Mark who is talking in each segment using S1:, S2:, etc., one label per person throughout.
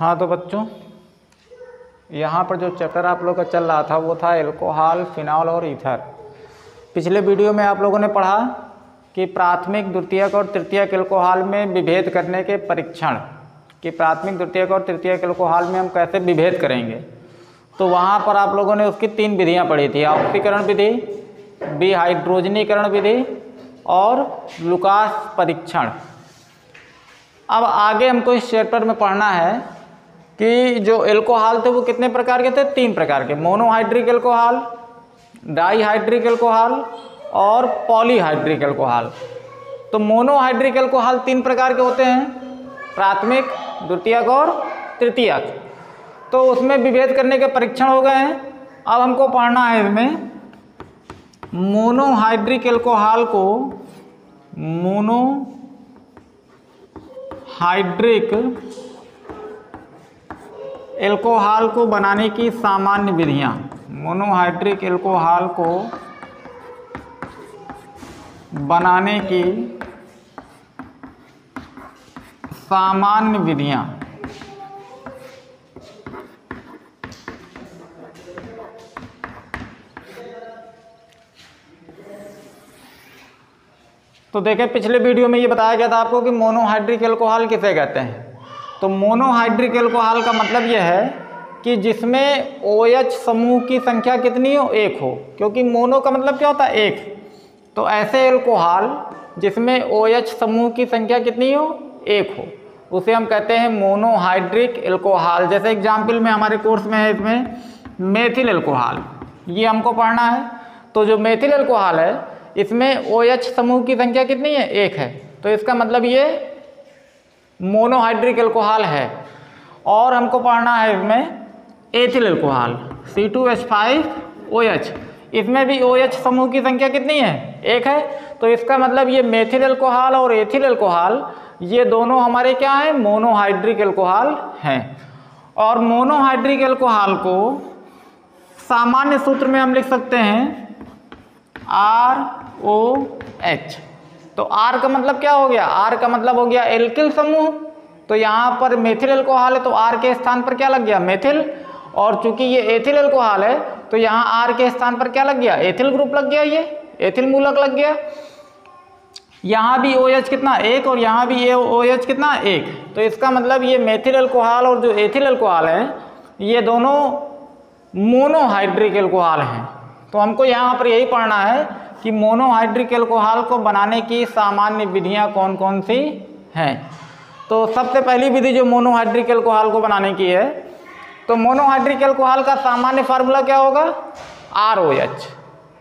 S1: हाँ तो बच्चों, यहाँ पर जो चैप्टर आप लोग का चल रहा था वो था एल्कोहल फिनॉल और ईथर। पिछले वीडियो में आप लोगों ने पढ़ा कि प्राथमिक, द्वितीयक और तृतीयक एल्कोहल में विभेद करने के परीक्षण, कि प्राथमिक, द्वितीयक और तृतीयक एल्कोहल में हम कैसे विभेद करेंगे। तो वहाँ पर आप लोगों ने उसकी तीन विधियाँ पढ़ी थी, ऑक्सीकरण विधि विहाइड्रोजनीकरण विधि और लुकास परीक्षण। अब आगे हमको इस चैप्टर में पढ़ना है कि जो एल्कोहल थे वो कितने प्रकार के थे? तीन प्रकार के। मोनोहाइड्रिक एल्कोहल डाईहाइड्रिक एल्कोहल और पॉलीहाइड्रिक एल्कोहल तो मोनोहाइड्रिक एल्कोहल तीन प्रकार के होते हैं। प्राथमिक, द्वितीयक और तृतीयक। तो उसमें विभेद करने के परीक्षण हो गए हैं। अब हमको पढ़ना है इसमें। मोनोहाइड्रिक एल्कोहल को मोनो हाइड्रिक एल्कोहल को बनाने की सामान्य विधियाँ। मोनोहाइड्रिक एल्कोहल को बनाने की सामान्य विधियाँ। तो देखें पिछले वीडियो में ये बताया गया था आपको कि मोनोहाइड्रिक एल्कोहल किसे कहते हैं? तो मोनोहाइड्रिक एल्कोहल का मतलब यह है कि जिसमें ओ OH समूह की संख्या कितनी हो? एक हो। क्योंकि मोनो का मतलब क्या होता है? एक। तो ऐसे एल्कोहल जिसमें ओ OH समूह की संख्या कितनी हो? एक हो। उसे हम कहते हैं मोनोहाइड्रिक एल्कोहल जैसे एग्ज़ाम्पल में हमारे कोर्स में है इसमें मेथिल एल्कोहल ये हमको पढ़ना है। तो जो मेथिल एल्कोहल है, इसमें ओ OH समूह की संख्या कितनी है? एक है। तो इसका मतलब ये मोनोहाइड्रिक एल्कोहल है और हमको पढ़ना है इसमें ethyl alcohol C two H five O H इसमें भी ओ एच समूह की संख्या कितनी है? एक है। तो इसका मतलब ये मेथिल एल्कोहल और एथिल एल्कोहल ये दोनों हमारे क्या हैं? मोनोहाइड्रिक एल्कोहल हैं। और मोनोहाइड्रिक एल्कोहल को सामान्य सूत्र में हम लिख सकते हैं आर ओ एच तो आर का मतलब क्या हो गया? आर का मतलब हो गया एल्किल समूह। तो यहाँ पर मेथिल एल्कोहल है तो आर के स्थान पर क्या लग गया? मेथिल और चूँकि ये एथिल एल्कोहल है तो यहाँ आर के स्थान पर क्या लग गया? एथिल ग्रुप लग गया ये। एथिल मूलक लग गया। यहाँ भी ओ OH कितना? एक। और यहाँ भी ये OH कितना? एक। तो इसका मतलब ये मेथिल अल्कोहल और जो एथिल अल्कोहल है, ये दोनों मोनोहाइड्रिक एल्कोहल हैं। तो हमको यहाँ पर यही पढ़ना है कि मोनोहाइड्रिक एल्कोहल को बनाने की सामान्य विधियाँ कौन कौन सी हैं? तो सबसे पहली विधि जो मोनोहाइड्रिक एल्कोहल को बनाने की है तो मोनोहाइड्रिक एल्कोहल का सामान्य फार्मूला क्या होगा? आर ओ एच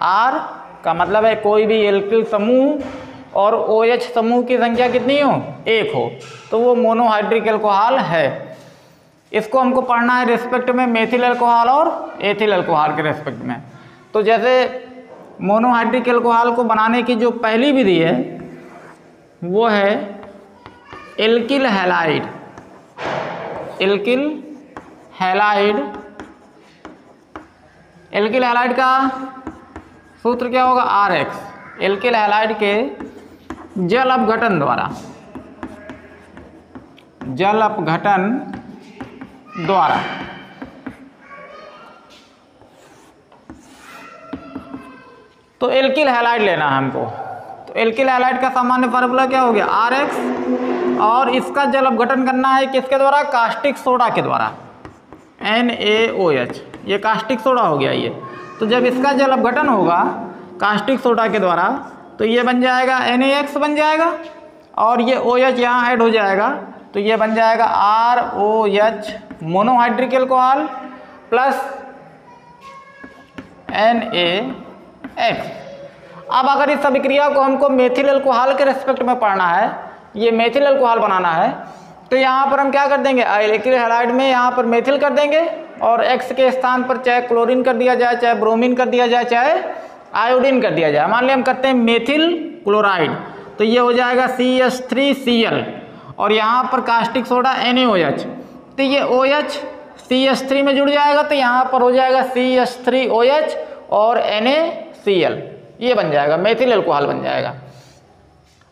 S1: आर का मतलब है कोई भी एल्किल समूह और ओ एच समूह की संख्या कितनी हो? एक हो। तो वो मोनोहाइड्रिक एल्कोहल है। इसको हमको पढ़ना है रेस्पेक्ट में मेथिल एल्कोहल और एथिल एल्कोहल के रेस्पेक्ट में। तो जैसे मोनोहाइड्रिक एल्कोहल को बनाने की जो पहली विधि है, वो है alkyl halide. Alkyl halide. Alkyl halide का सूत्र क्या होगा? Are x. एल्किल हैलाइड के जल अपघटन द्वारा। जल अपघटन द्वारा। तो एल्किल हैलाइड लेना है हमको। तो एल्किल हैलाइड का सामान्य फार्मूला क्या हो गया? आर एक्स और इसका जल अपघटन करना है किसके द्वारा? कास्टिक सोडा के द्वारा। एन ए ओ एच ये कास्टिक सोडा हो गया ये। तो जब इसका जल अपघटन होगा कास्टिक सोडा के द्वारा तो ये बन जाएगा एन ए एक्स बन जाएगा और ये ओ एच यहाँ ऐड हो जाएगा। तो ये बन जाएगा R O H monohydric alcohol plus N A X अब अगर इस अभिक्रिया को हमको मेथिल अल्कोहल के रेस्पेक्ट में पढ़ना है, ये मेथिल अल्कोहल बनाना है तो यहाँ पर हम क्या कर देंगे? इलेक्ट्रिक हेलाइड में यहाँ पर मेथिल कर देंगे और एक्स के स्थान पर चाहे क्लोरीन कर दिया जाए, चाहे ब्रोमीन कर दिया जाए, चाहे आयोडीन कर दिया जाए। मान लिया हम करते हैं मेथिल क्लोराइड तो ये हो जाएगा C S three C L और यहाँ पर caustic soda N A O H तो ये O H C S three में जुड़ जाएगा तो यहाँ पर हो जाएगा C S three O H और एन ए सी एल ये बन जाएगा मेथिल अल्कोहल बन जाएगा।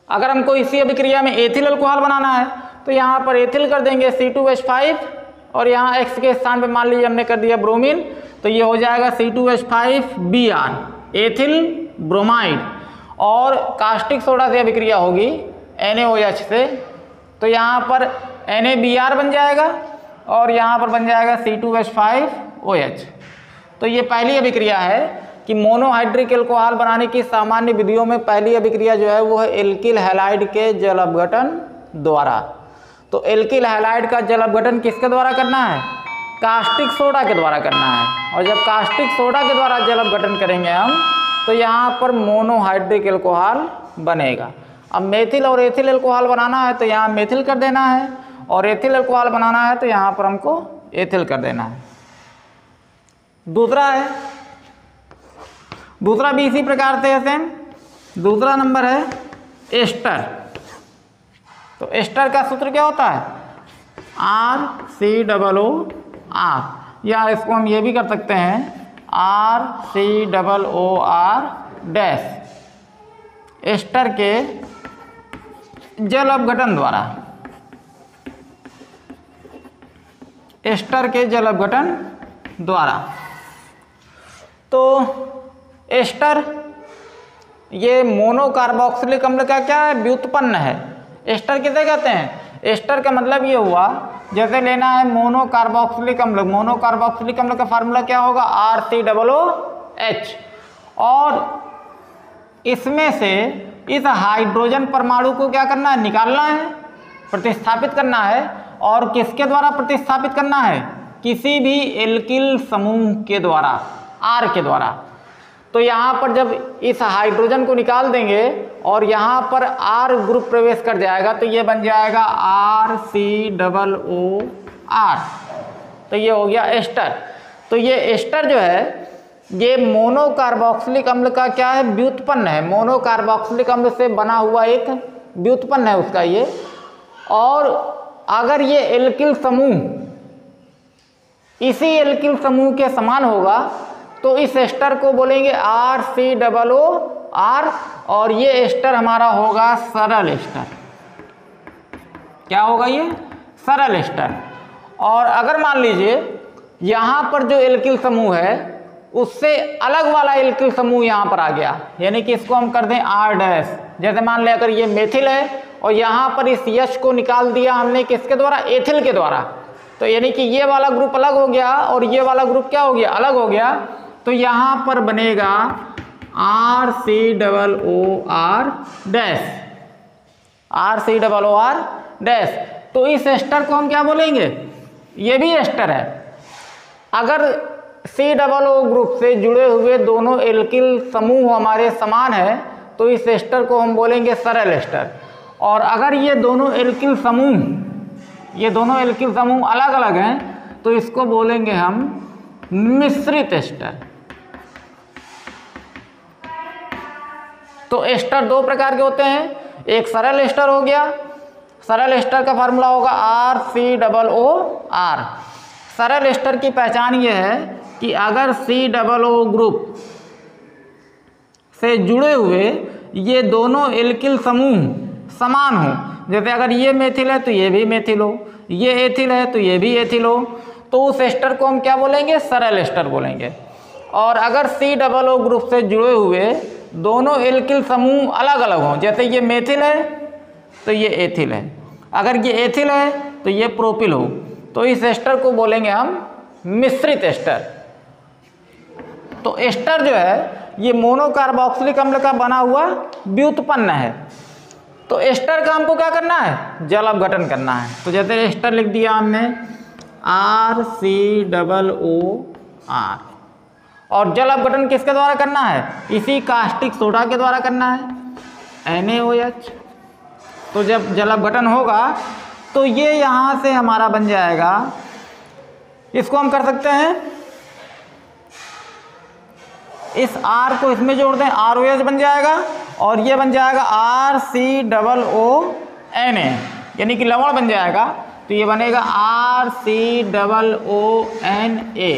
S1: अगर हमको इसी अभिक्रिया में एथिल अल्कोहल बनाना है तो यहाँ पर एथिल कर देंगे सी टू एच फाइव और यहाँ एक्स के स्थान पे मान लीजिए हमने कर दिया ब्रोमीन तो ये हो जाएगा C two H five B R ethyl bromide और कास्टिक सोडा से अभिक्रिया होगी एन ए ओ एच से। तो यहाँ पर एन ए बी आर बन जाएगा, और यहाँ पर बन जाएगा C two H five O H तो ये पहली अभिक्रिया है कि मोनोहाइड्रिक एल्कोहल बनाने की सामान्य विधियों में पहली अभिक्रिया जो है वो है एल्किल हैलाइड के जल अपघटन द्वारा। तो एल्किल हैलाइड का जल अपघटन किसके द्वारा करना है? कास्टिक सोडा के द्वारा करना है। और जब कास्टिक सोडा के द्वारा जल अपघटन करेंगे हम तो यहाँ पर मोनोहाइड्रिक एल्कोहल बनेगा। अब मेथिल और एथिल एल्कोहल बनाना है तो यहाँ मेथिल कर देना है। और एथिल एल्कोहल बनाना है तो यहाँ पर हमको एथिल कर देना है। दूसरा है दूसरा भी इसी प्रकार से है सेम दूसरा नंबर है एस्टर। तो एस्टर का सूत्र क्या होता है? R C double O R या इसको हम ये भी कर सकते हैं R C double O R dash ester के जल अपघटन द्वारा। एस्टर के जल अपघटन द्वारा। तो एस्टर, ये मोनोकार्बोक्सिलिक अम्ल का क्या है? व्युत्पन्न है। एस्टर किसे कहते हैं? एस्टर का मतलब ये हुआ, जैसे लेना है मोनोकार्बोक्सिलिक अम्ल। मोनोकार्बोक्सिलिक अम्ल का फार्मूला क्या होगा? R C double O H. और इसमें से इस हाइड्रोजन परमाणु को क्या करना है? निकालना है, प्रतिस्थापित करना है। और किसके द्वारा प्रतिस्थापित करना है? किसी भी एल्किल समूह के द्वारा, आर के द्वारा। तो यहाँ पर जब इस हाइड्रोजन को निकाल देंगे और यहाँ पर आर ग्रुप प्रवेश कर जाएगा तो ये बन जाएगा R C double O R तो ये हो गया एस्टर। तो ये एस्टर जो है, ये मोनोकार्बोक्सिलिक अम्ल का क्या है? व्युत्पन्न है। मोनोकार्बोक्सिलिक अम्ल से बना हुआ एक व्युत्पन्न है उसका ये। और अगर ये एल्किल समूह, इसी एल्किल समूह के समान होगा तो इस एस्टर को बोलेंगे R C double O R, और ये एस्टर हमारा होगा सरल एस्टर। क्या होगा ये? सरल एस्टर। और अगर मान लीजिए, यहाँ पर जो एल्किल समूह है, उससे अलग वाला एल्किल समूह यहाँ पर आ गया। यानी कि इसको हम कर दें आर डैश। जैसे मान लें, अगर ये मेथिल है, और यहाँ पर इस यश को निकाल दिया हमने किसके द्वारा? एथिल के द्वारा। तो यानी कि ये वाला ग्रुप अलग हो गया, और ये वाला ग्रुप क्या हो गया? अलग हो गया। तो यहाँ पर बनेगा R C double O R dash R C double O R dash तो इस एस्टर को हम क्या बोलेंगे? ये भी एस्टर है। अगर सी डबल ओ ग्रुप से जुड़े हुए दोनों एल्किल समूह हमारे समान है तो इस एस्टर को हम बोलेंगे सरल एस्टर। और अगर ये दोनों एल्किल समूह, ये दोनों एल्किल समूह अलग अलग हैं तो इसको बोलेंगे हम मिश्रित एस्टर। तो एस्टर दो प्रकार के होते हैं। एक सरल एस्टर हो गया। सरल एस्टर का फार्मूला होगा R, C, double, O, R. सरल एस्टर की पहचान ये है कि अगर सी, डबल, ओ ग्रुप से जुड़े हुए ये दोनों एल्किल समूह समान हो, जैसे अगर ये मेथिल है तो ये भी मेथिल हो, ये एथिल है तो ये भी एथिल हो तो उस एस्टर को हम क्या बोलेंगे? सरल एस्टर बोलेंगे। और अगर सी, डबल, ओ ग्रुप से जुड़े हुए दोनों एल्किल समूह अलग अलग हों। जैसे ये मेथिल है तो ये एथिल है। अगर ये एथिल है तो ये प्रोपिल हो। तो इस एस्टर को बोलेंगे हम मिश्रित एस्टर। तो एस्टर जो है, ये मोनोकार्बोक्सिलिक अम्ल का बना हुआ व्युत्पन्न है। तो एस्टर का हमको क्या करना है? जल अपघटन करना है। तो जैसे एस्टर लिख दिया हमने R C double O R और जल अपघटन किसके द्वारा करना है? इसी कास्टिक सोडा के द्वारा करना है। एन तो जब जल अपघटन होगा तो ये यहाँ से हमारा बन जाएगा। इसको हम कर सकते हैं। इस आर को इसमें जोड़ दें आर ओ एच बन जाएगा और ये बन जाएगा R C double O N A यानी कि लवण बन जाएगा। तो ये बनेगा R C double O N A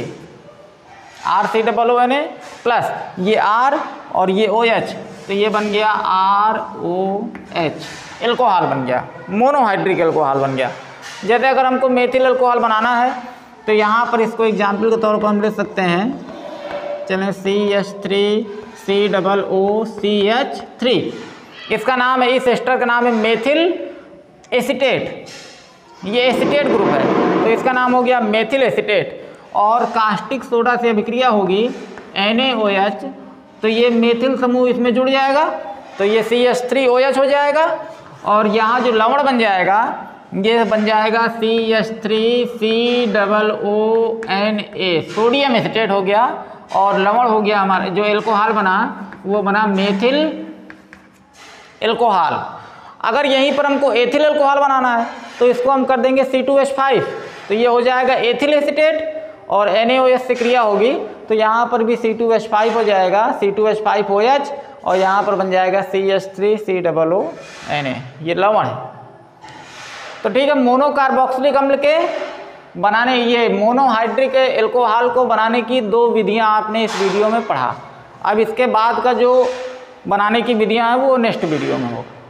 S1: R C double O N A plus ये आर और ये ओ एच तो ये बन गया आर ओ एच एल्कोहल बन गया मोनोहाइड्रिक एल्कोहल बन गया। जैसे अगर हमको मेथिल अल्कोहल बनाना है तो यहाँ पर इसको एग्ज़ाम्पल के तौर पर हम ले सकते हैं। चलें C H three C double O C H three इसका नाम है, इस एस्टर का नाम है मेथिल एसिटेट ये एसिटेट ग्रुप है तो इसका नाम हो गया मेथिल एसिटेट और कास्टिक सोडा से अभिक्रिया होगी एच तो ये मेथिल समूह इसमें जुड़ जाएगा तो ये C H three O H हो जाएगा, और यहाँ जो लवण बन जाएगा, ये बन जाएगा C H three C double O N A sodium acetate हो गया, और लवण हो गया हमारे, जो एल्कोहल बना, वो बना मेथिल एल्कोहल अगर यहीं पर हमको एथिल एल्कोहल बनाना है तो इसको हम कर देंगे सी टू एच फाइव तो ये हो जाएगा एथिल एसिटेट और एन से क्रिया होगी तो यहाँ पर भी सी टू एच फाइव हो जाएगा C two H five O H और यहाँ पर बन जाएगा C H three C double O N A ये लवण। है तो ठीक है मोनोकार्बोक्सिलिक अम्ल के बनाने, ये मोनोहाइड्रिक एल्कोहल को बनाने की दो विधियाँ आपने इस वीडियो में पढ़ा। अब इसके बाद का जो बनाने की विधियाँ हैं, वो नेक्स्ट वीडियो में होगा